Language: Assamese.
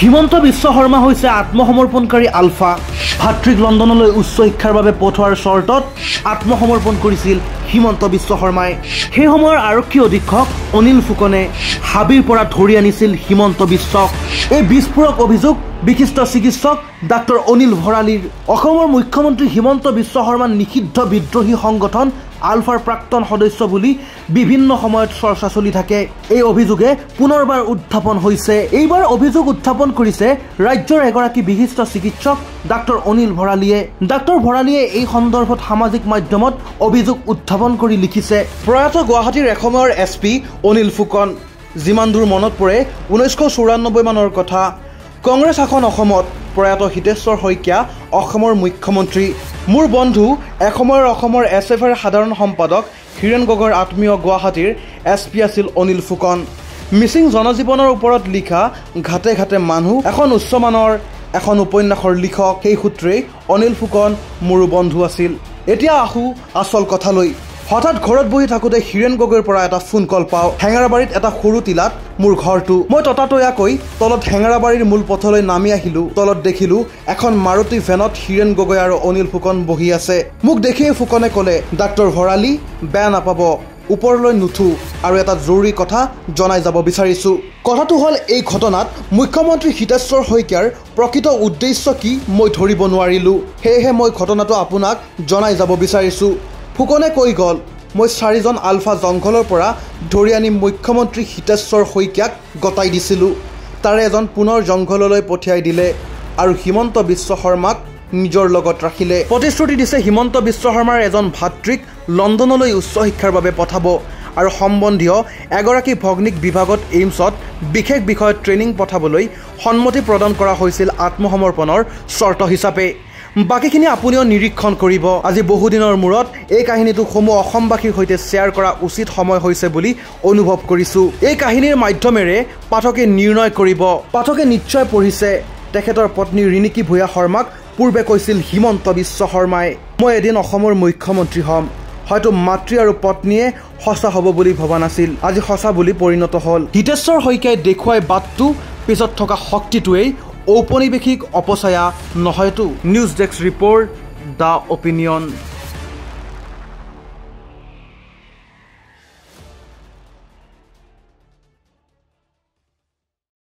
হিমন্ত বিশ্ব শৰ্মা হৈছে আত্মসমৰ্পণকাৰী আলফা। ভাতৃক লণ্ডনলৈ উচ্চ শিক্ষাৰ বাবে পঠোৱাৰ চৰ্তত আত্মসমৰ্পণ কৰিছিল হিমন্ত বিশ্ব শৰ্মাই। সেই সময়ৰ আৰক্ষী অধীক্ষক অনিল ফুকনে হাবিৰ পৰা ধৰি আনিছিল হিমন্ত বিশ্বক। এই বিস্ফোৰক অভিযোগ বিশিষ্ট চিকিৎসক ডাক্তৰ অনিল ভৰালীৰ। অসমৰ মুখ্যমন্ত্ৰী হিমন্ত বিশ্ব শৰ্মা নিষিদ্ধ বিদ্ৰোহী সংগঠন আলফাৰ প্ৰাক্তন সদস্য বুলি বিভিন্ন সময়ত চৰ্চা চলি থাকে। এই অভিযোগে পুনৰবাৰ উত্থাপন হৈছে। এইবাৰ অভিযোগ উত্থাপন কৰিছে ৰাজ্যৰ এগৰাকী বিশিষ্ট চিকিৎসক ডাক্তৰ অনিল ভৰালীয়ে। ডাক্তৰ ভৰালীয়ে এই সন্দৰ্ভত সামাজিক মাধ্যমত অভিযোগ উত্থাপন কৰি লিখিছে। প্ৰয়াত গুৱাহাটীৰ এসময়ৰ এছ পি অনিল ফুকন যিমান দূৰ মনত পৰে ঊনৈছশ চৌৰান্নব্বৈ মানৰ কথা কংগ্ৰেছ শাসন অসমত প্ৰয়াত হিতেশ্বৰ শইকীয়া অসমৰ মুখ্যমন্ত্ৰী। মোৰ বন্ধু এসময়ৰ অসমৰ এছ এফ আৰ সাধাৰণ সম্পাদক হীৰেণ গগৈৰ আত্মীয় গুৱাহাটীৰ এছ পি আছিল অনিল ফুকন। মিচিং জনজীৱনৰ ওপৰত লিখা ঘাটে ঘাটে মানুহ এখন উচ্চমানৰ এখন উপন্যাসৰ লিখক। সেই সূত্ৰেই অনিল ফুকন মোৰো বন্ধু আছিল। এতিয়া আহোঁ আচল কথালৈ। হঠাৎ ঘৰত বহি থাকোঁতে হীৰেণ গগৈৰ পৰা এটা ফোন কল পাওঁ। হেঙেৰাবাৰীত এটা সৰু টিলাত মোৰ ঘৰটো। মই ততাতৈয়াকৈ তলত হেঙেৰাবাৰীৰ মূল পথলৈ নামি আহিলোঁ। তলত দেখিলোঁ এখন মাৰুতি ভেনত হীৰেণ গগৈ আৰু অনিল ফুকন বহি আছে। মোক দেখিয়ে ফুকনে ক'লে ডাক্তৰ ভৰালী বেয়া নাপাব ওপৰলৈ নুঠো আৰু এটা জৰুৰী কথা জনাই যাব বিচাৰিছোঁ। কথাটো হ'ল এই ঘটনাত মুখ্যমন্ত্ৰী হিতেশ্বৰ শইকীয়াৰ প্ৰকৃত উদ্দেশ্য কি মই ধৰিব নোৱাৰিলোঁ। সেয়েহে মই ঘটনাটো আপোনাক জনাই যাব বিচাৰিছোঁ। ফুকনে কৈ গ'ল মই চাৰিজন আলফা জংঘলৰ পৰা ধৰি আনি মুখ্যমন্ত্ৰী হিতেশ্বৰ শইকীয়াক গতাই দিছিলোঁ। তাৰে এজন পুনৰ জংঘললৈ পঠিয়াই দিলে আৰু হিমন্ত বিশ্ব শৰ্মাক নিজৰ লগত ৰাখিলে। প্ৰতিশ্ৰুতি দিছে হিমন্ত বিশ্ব শৰ্মাৰ এজন ভাতৃক লণ্ডনলৈ উচ্চ শিক্ষাৰ বাবে পঠাব আৰু সম্বন্ধীয় এগৰাকী ভগ্নীক বিভাগত এইমছত বিশেষ বিষয়ত ট্ৰেইনিং পঠাবলৈ সন্মতি প্ৰদান কৰা হৈছিল আত্মসমৰ্পণৰ চৰ্ত হিচাপে। বাকীখিনি আপুনিও নিৰীক্ষণ কৰিব। আজি বহুদিনৰ মূৰত এই কাহিনীটো সমূহ অসমবাসীৰ সৈতে শ্বেয়াৰ কৰা উচিত সময় হৈছে বুলি অনুভৱ কৰিছোঁ। এই কাহিনীৰ মাধ্যমেৰে পাঠকে নিৰ্ণয় কৰিব। পাঠকে নিশ্চয় পঢ়িছে। তেখেতৰ পত্নী ৰিণিকী ভূঞা শৰ্মাক পূৰ্বে কৈছিল হিমন্ত বিশ্ব শৰ্মাই। মই এদিন অসমৰ মুখ্যমন্ত্ৰী হ'ম। হয়তো মাতৃ আৰু পত্নীয়ে সঁচা হ'ব বুলি ভবা নাছিল। আজি সঁচা বুলি পৰিণত হ'ল। হিতেশ্বৰ শইকীয়াই দেখুৱাই বাটটো পিছত থকা শক্তিটোৱেই ঔপনিৱেশিক অপচয়া নহয়তো। News desk report the opinion